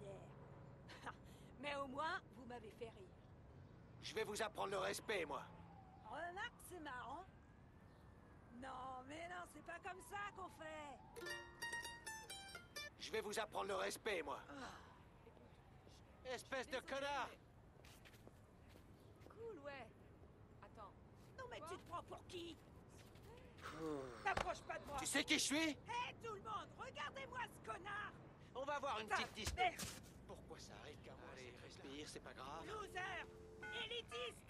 m'avez fait rire. Je vais vous apprendre le respect, moi. Remarque, c'est marrant. Non, mais non, c'est pas comme ça qu'on fait. Je vais vous apprendre le respect, moi. Espèce de connard Cool, ouais. Attends. Non, mais tu te prends pour qui? T'approches pas de moi. Tu sais qui je suis? Hé, tout le monde, regardez-moi ce connard On va avoir une petite mère. dispute. Pourquoi ça arrive qu'à moi respire, c'est pas grave. Loser Élitiste